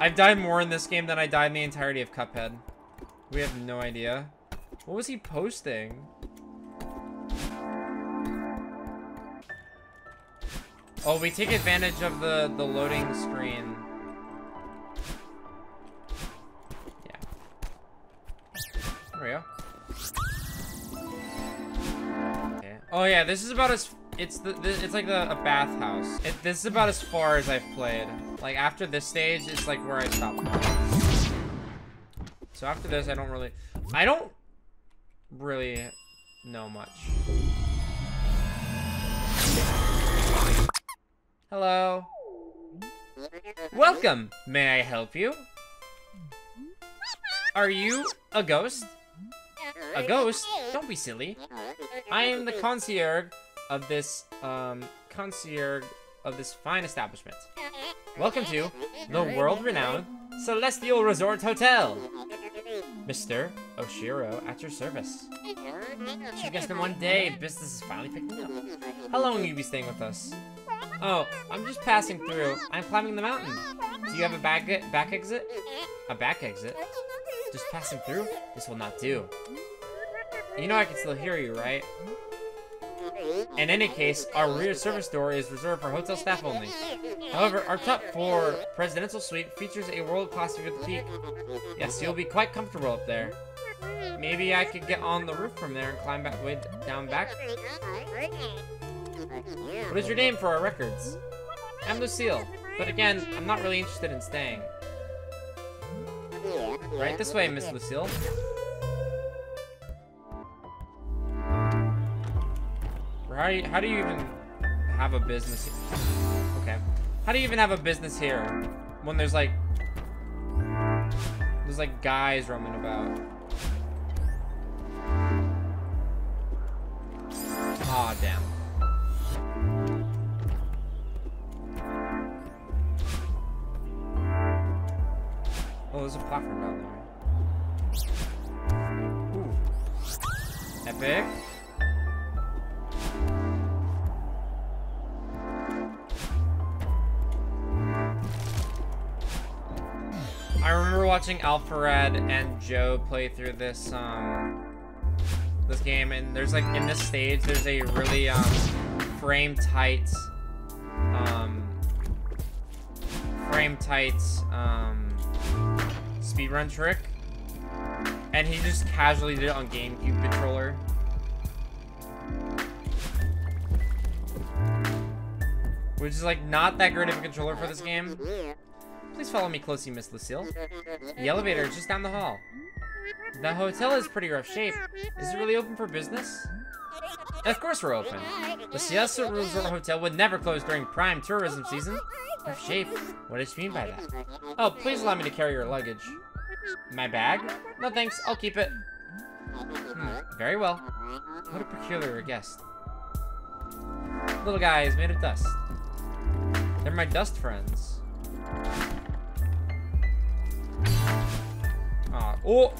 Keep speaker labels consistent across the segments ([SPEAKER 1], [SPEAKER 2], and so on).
[SPEAKER 1] I've died more in this game than I died in the entirety of Cuphead. We have no idea. What was he posting? Oh, we take advantage of the, the loading screen. Yeah. There we go. Okay. Oh yeah, this is about as it's the, the it's like the, a bathhouse. It, this is about as far as I've played. Like after this stage, it's like where I stop. So after this, I don't really, I don't really know much. Hello. Welcome. May I help you? Are you a ghost? A ghost? Don't be silly. I am the concierge of this, um, concierge of this fine establishment. Welcome to the world-renowned Celestial Resort Hotel. Mr. Oshiro at your service. You've guessed in one day, business is finally picking up. How long will you be staying with us? Oh, I'm just passing through. I'm climbing the mountain. Do you have a back, back exit? A back exit? Just passing through? This will not do. You know I can still hear you, right? In any case, our rear service door is reserved for hotel staff only. However, our top floor presidential suite features a world-class view of the peak. Yes, you'll be quite comfortable up there. Maybe I could get on the roof from there and climb back way down back. What is your name for our records? I'm Lucille, but again, I'm not really interested in staying. Right this way, Miss Lucille. How do you, how do you even have a business here? Okay. How do you even have a business here when there's like there's like guys roaming about? Aw, oh, damn. Oh, there's a platform down there. Ooh. Epic. Watching Alpharad and Joe play through this um this game and there's like in this stage there's a really um frame tight um frame tight um speedrun trick and he just casually did it on GameCube controller. Which is like not that great of a controller for this game. Please follow me closely, Miss Lucille. The elevator is just down the hall. The hotel is pretty rough shape. Is it really open for business? Of course we're open. The Siesta Resort Hotel would never close during prime tourism season. Rough shape? What does she mean by that? Oh, please allow me to carry your luggage. My bag? No thanks, I'll keep it. Hmm, very well. What a peculiar guest. Little guys made of dust. They're my dust friends. Ah, oh!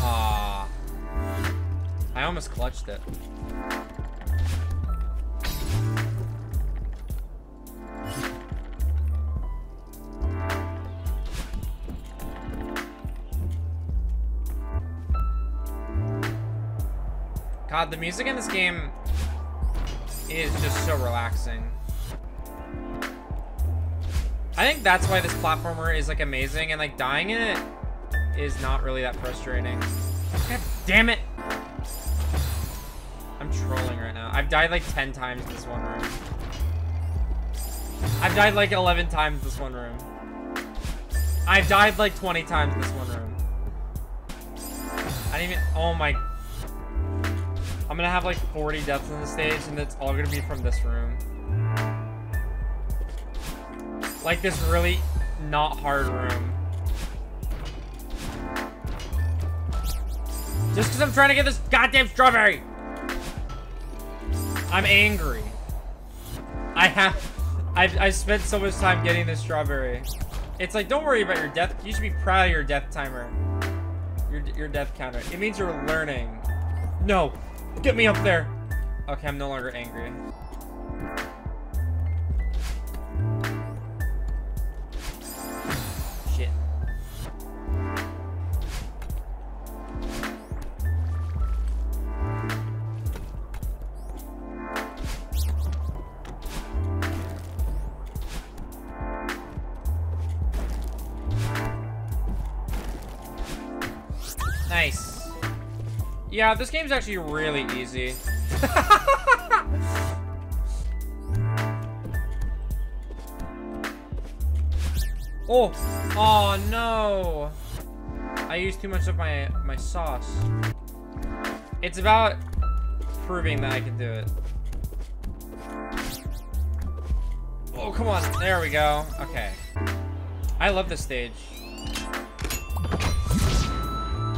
[SPEAKER 1] Ah. I almost clutched it. God, the music in this game is just so relaxing. I think that's why this platformer is like amazing and like dying in it is not really that frustrating. God damn it! I'm trolling right now. I've died like 10 times in this one room. I've died like 11 times in this one room. I've died like 20 times in this one room. I didn't even, oh my. I'm gonna have like 40 deaths on the stage and it's all gonna be from this room. Like this really not hard room. Just because I'm trying to get this goddamn strawberry. I'm angry. I have... I've, I've spent so much time getting this strawberry. It's like, don't worry about your death. You should be proud of your death timer. Your, your death counter. It means you're learning. No. Get me up there. Okay, I'm no longer angry. Yeah, this game's actually really easy. oh! Oh, no! I used too much of my, my sauce. It's about proving that I can do it. Oh, come on. There we go. Okay. I love this stage.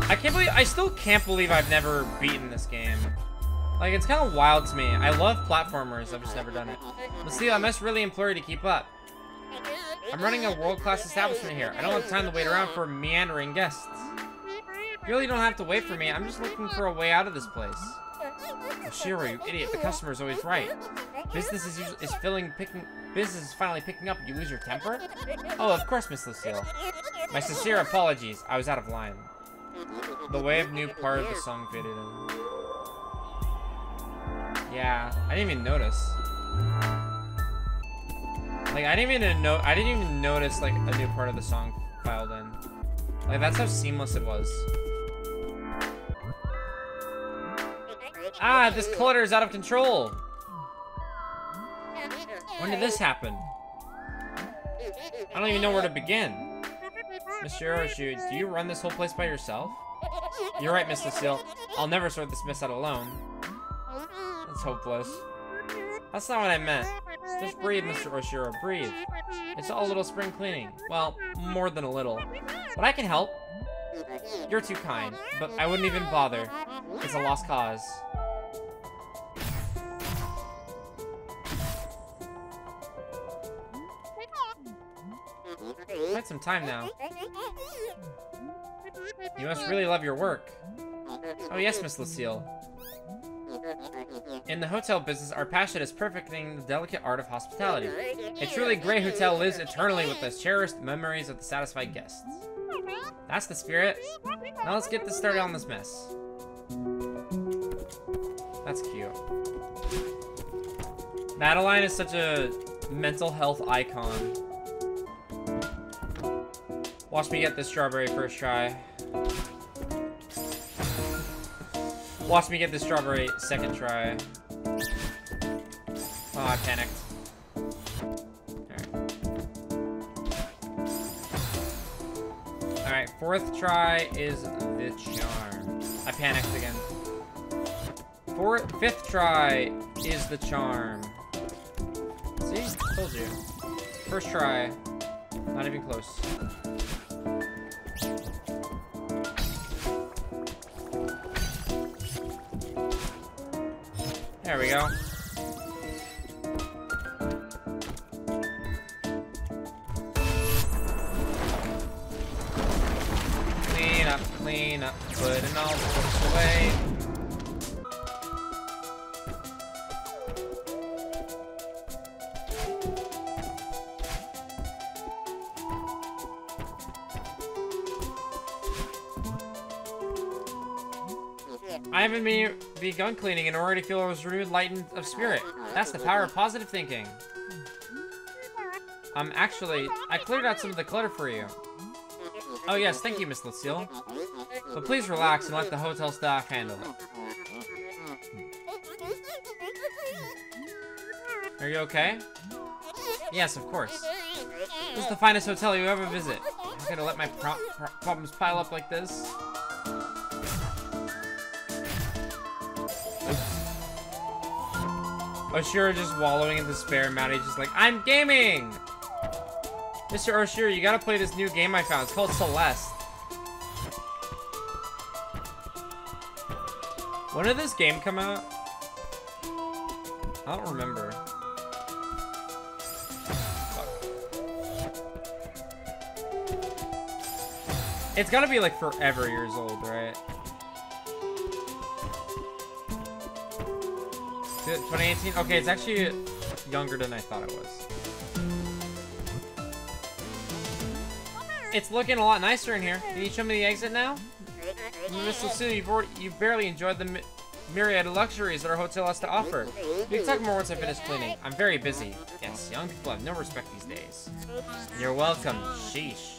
[SPEAKER 1] I can't believe- I still can't believe I've never beaten this game. Like, it's kind of wild to me. I love platformers, I've just never done it. See, I must really implore you to keep up. I'm running a world-class establishment here. I don't have time to wait around for meandering guests. You really don't have to wait for me. I'm just looking for a way out of this place. Shiro, you idiot. The customer's always right. Business is, usually, is filling, picking, business is finally picking up. You lose your temper? Oh, of course, Miss Lucille. My sincere apologies. I was out of line. The wave new part of the song faded in. Yeah, I didn't even notice. Like, I didn't even know. I didn't even notice like a new part of the song filed in. Like, that's how seamless it was. Ah, this clutter is out of control. When did this happen? I don't even know where to begin. Mr. Oshiro, do you run this whole place by yourself? You're right, Miss Lucille. I'll never sort this mess out alone. That's hopeless. That's not what I meant. Just breathe, Mr. Oshiro, breathe. It's all a little spring cleaning. Well, more than a little. But I can help. You're too kind, but I wouldn't even bother. It's a lost cause. Quite some time now. You must really love your work. Oh yes, Miss Lucille. In the hotel business, our passion is perfecting the delicate art of hospitality. A truly great hotel lives eternally with the cherished memories of the satisfied guests. That's the spirit. Now let's get this started on this mess. That's cute. Madeline is such a mental health icon. Watch me get this strawberry first try. Watch me get the strawberry second try. Oh, I panicked. Alright. Fourth try is the charm. I panicked again. Fourth, fifth try is the charm. See? Told you. First try. Not even close. There we go. Clean up, clean up, putting all the books away. Be begun cleaning in order to feel I renewed lightened of spirit. That's the power of positive thinking. Um, actually, I cleared out some of the clutter for you. Oh yes, thank you, Miss Lucille. But please relax and let the hotel staff handle it. Are you okay? Yes, of course. This is the finest hotel you ever visit. I'm gonna let my pro pro problems pile up like this. Oshiro just wallowing in despair. Maddie just like, I'm gaming! Mr. Oshiro, you gotta play this new game I found. It's called Celeste. When did this game come out? I don't remember. Fuck. It's gotta be like forever years old, right? 2018? Okay, it's actually younger than I thought it was. It's looking a lot nicer in here. Can you show me the exit now? Miss Lucille, you've, you've barely enjoyed the myriad luxuries that our hotel has to offer. We can talk more once I finish cleaning. I'm very busy. Yes, young people have no respect these days. You're welcome. Sheesh.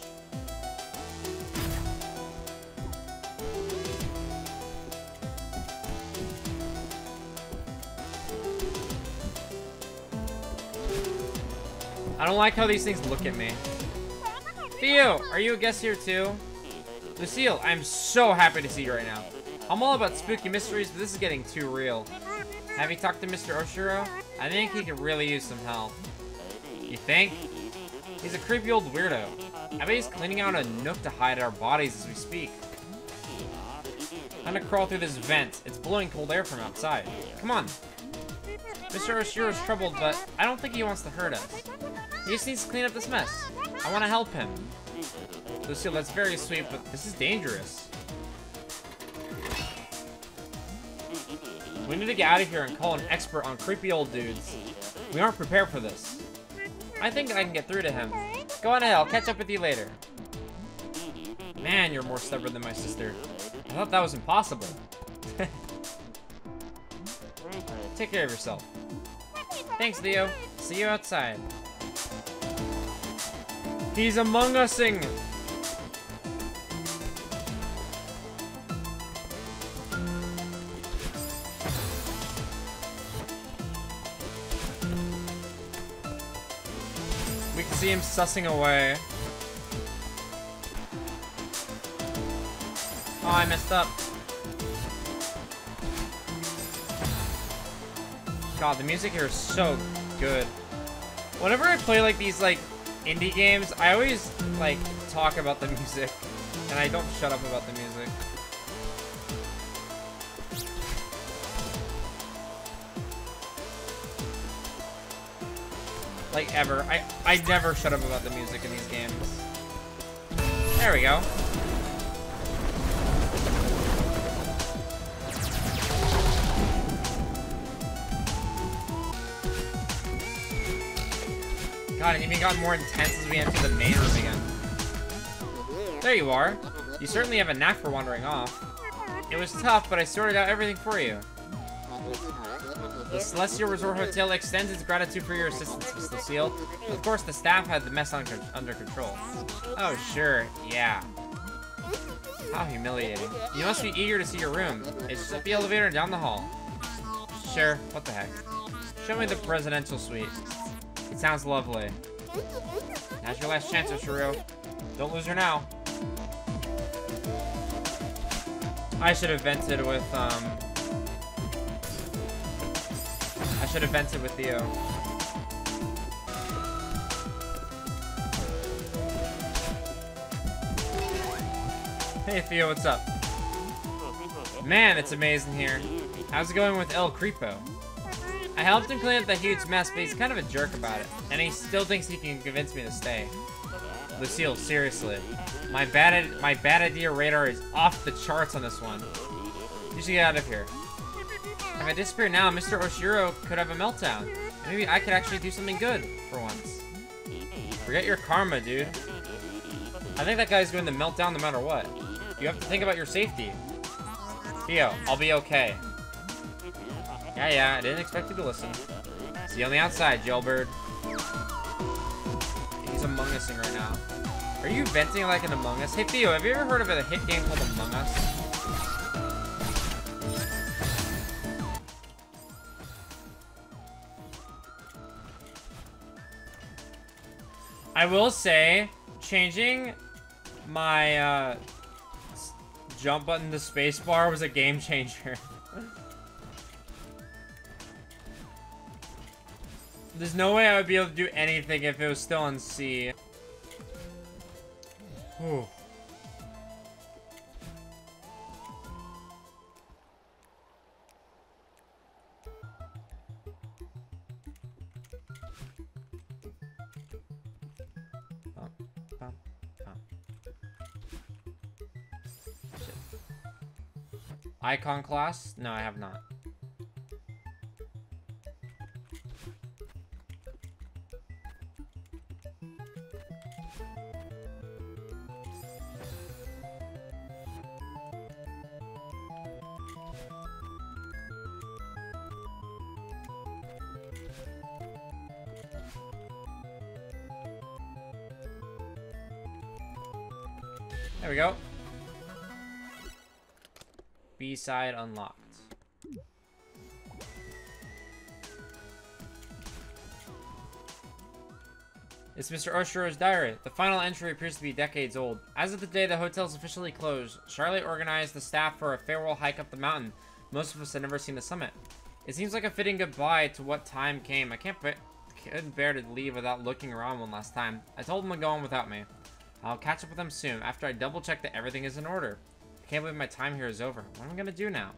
[SPEAKER 1] I don't like how these things look at me. Theo, are you a guest here too? Lucille, I'm so happy to see you right now. I'm all about spooky mysteries, but this is getting too real. Have you talked to Mr. Oshiro? I think he could really use some help. You think? He's a creepy old weirdo. I bet he's cleaning out a nook to hide our bodies as we speak. I'm gonna crawl through this vent. It's blowing cold air from outside. Come on. Mr. Oshiro's troubled, but I don't think he wants to hurt us. He just needs to clean up this mess. I want to help him. Lucille, that's very sweet, but this is dangerous. We need to get out of here and call an expert on creepy old dudes. We aren't prepared for this. I think I can get through to him. Go on ahead, I'll catch up with you later. Man, you're more stubborn than my sister. I thought that was impossible. Take care of yourself. Thanks, Theo. See you outside. He's among using. We can see him sussing away. Oh, I messed up. God, the music here is so good. Whenever I play like these like indie games, I always like talk about the music and I don't shut up about the music. Like ever. I I never shut up about the music in these games. There we go. God, it even got more intense as we enter the main room again. There you are. You certainly have a knack for wandering off. It was tough, but I sorted out everything for you. The Celestial Resort Hotel extends its gratitude for your assistance, Miss Lucille. Of course, the staff had the mess under, under control. Oh, sure. Yeah. How humiliating. You must be eager to see your room. It's just up the elevator and down the hall. Sure. What the heck. Show me the presidential suite. It sounds lovely. Now's your last chance, Oshiro. Don't lose her now. I should have vented with, um... I should have vented with Theo. Hey Theo, what's up? Man, it's amazing here. How's it going with El Creepo? I helped him clean up that huge mess, but he's kind of a jerk about it. And he still thinks he can convince me to stay. Lucille, seriously. My bad, my bad idea radar is off the charts on this one. You should get out of here. If I disappear now, Mr. Oshiro could have a meltdown. Maybe I could actually do something good, for once. Forget your karma, dude. I think that guy's going to meltdown no matter what. You have to think about your safety. Theo, I'll be okay. Yeah, yeah, I didn't expect you to listen. See you on the outside, jailbird. He's Among Using right now. Are you venting like an Among Us? Hey, Theo, have you ever heard of a hit game called Among Us? I will say, changing my uh, jump button to spacebar was a game changer. There's no way I would be able to do anything if it was still on C. Whew. Icon class? No, I have not. B-side unlocked. It's Mr. Oshiro's diary. The final entry appears to be decades old. As of the day the hotel's officially closed, Charlotte organized the staff for a farewell hike up the mountain. Most of us had never seen the summit. It seems like a fitting goodbye to what time came. I can't be couldn't bear to leave without looking around one last time. I told him to go on without me. I'll catch up with him soon, after I double check that everything is in order. I can't believe my time here is over. What am I gonna do now?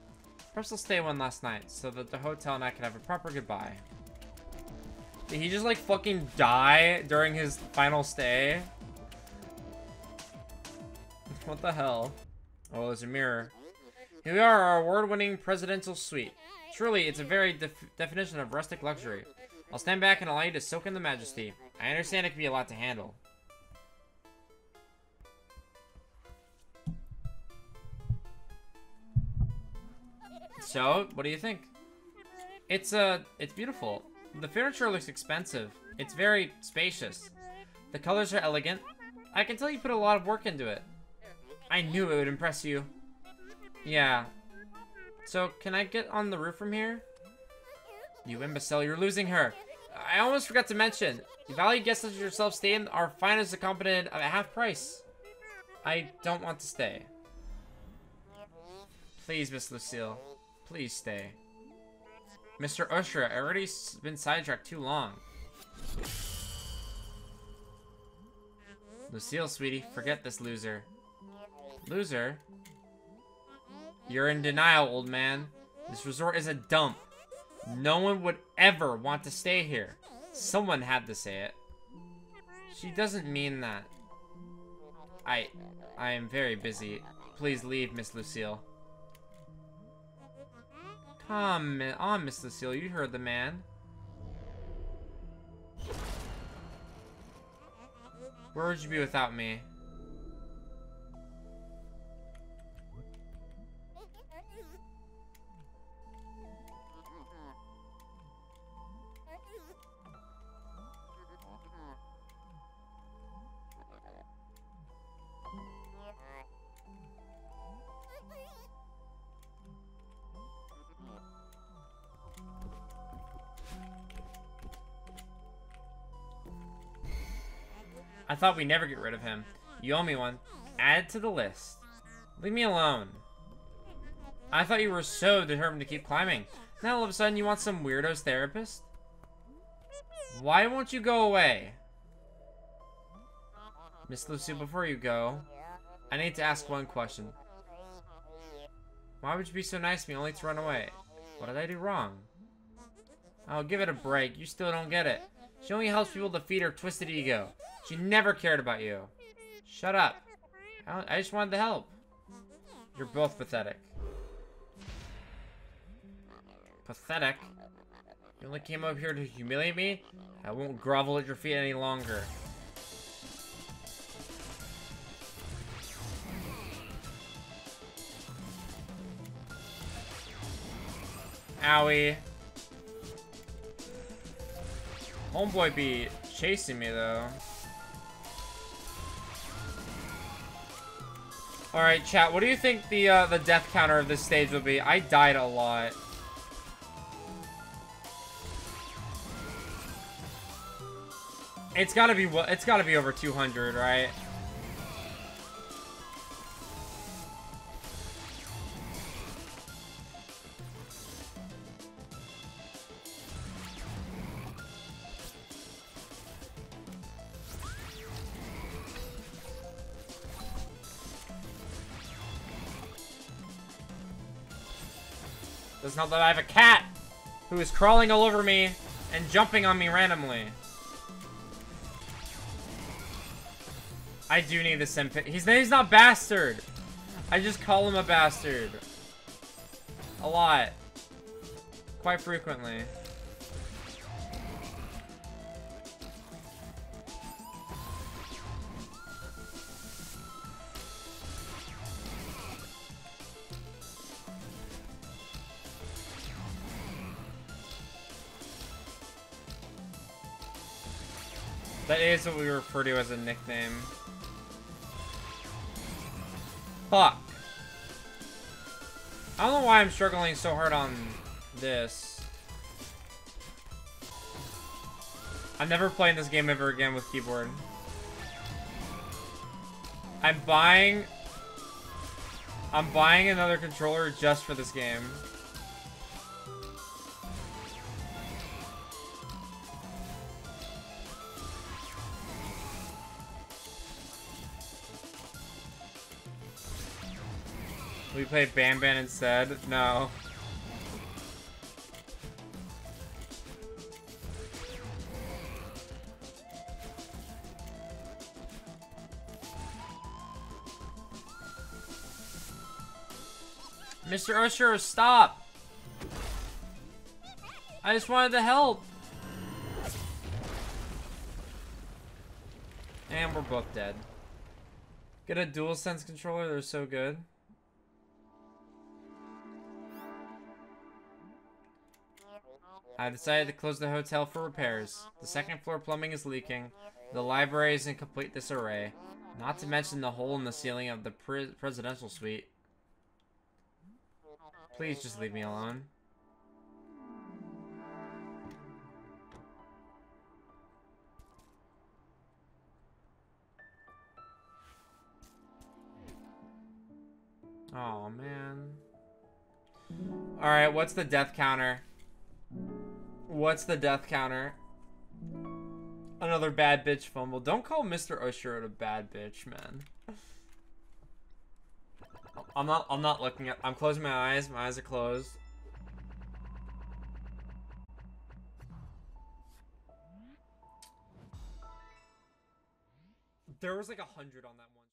[SPEAKER 1] Perhaps I'll stay one last night, so that the hotel and I can have a proper goodbye. Did he just like fucking die during his final stay? what the hell? Oh, there's a mirror. Here we are, our award-winning presidential suite. Truly, it's a very def definition of rustic luxury. I'll stand back and allow you to soak in the majesty. I understand it can be a lot to handle. So, what do you think? It's, uh, it's beautiful. The furniture looks expensive. It's very spacious. The colors are elegant. I can tell you put a lot of work into it. I knew it would impress you. Yeah. So, can I get on the roof from here? You imbecile, you're losing her. I almost forgot to mention, value guests such as yourself stay in our finest accompanied at half price. I don't want to stay. Please, Miss Lucille. Please stay. Mr. Usher, I already been sidetracked too long. Lucille, sweetie, forget this loser. Loser? You're in denial, old man. This resort is a dump. No one would ever want to stay here. Someone had to say it. She doesn't mean that. I... I am very busy. Please leave, Miss Lucille. Ah, Come on, ah, Miss Lucille. You heard the man. Where would you be without me? Thought we'd never get rid of him. You owe me one. Add to the list. Leave me alone. I thought you were so determined to keep climbing. Now all of a sudden you want some weirdo's therapist? Why won't you go away? Miss Lucy, before you go, I need to ask one question. Why would you be so nice to me only to run away? What did I do wrong? Oh, give it a break. You still don't get it. She only helps people defeat her twisted ego. She never cared about you. Shut up. I, just wanted to help. You're both pathetic. Pathetic? You only came up here to humiliate me? I won't grovel at your feet any longer. Owie. Homeboy be chasing me though. Alright, chat, what do you think the uh, the death counter of this stage will be? I died a lot. It's gotta be it's gotta be over 200, right? Doesn't that I have a cat who is crawling all over me and jumping on me randomly. I do need the simp. His name's not bastard. I just call him a bastard. A lot. Quite frequently. That is what we refer to as a nickname. Fuck. I don't know why I'm struggling so hard on this. I'm never playing this game ever again with keyboard. I'm buying... I'm buying another controller just for this game. Play Banban instead? No. Mr. Usher, stop! I just wanted to help. And we're both dead. Get a dual sense controller, they're so good. I decided to close the hotel for repairs. The second floor plumbing is leaking. The library is in complete disarray. Not to mention the hole in the ceiling of the pre presidential suite. Please just leave me alone. Oh man. Alright, what's the death counter? What's the death counter? Another bad bitch fumble. Don't call Mr. Oshiro a bad bitch, man. I'm not I'm not looking at I'm closing my eyes. My eyes are closed. There was like a hundred on that one.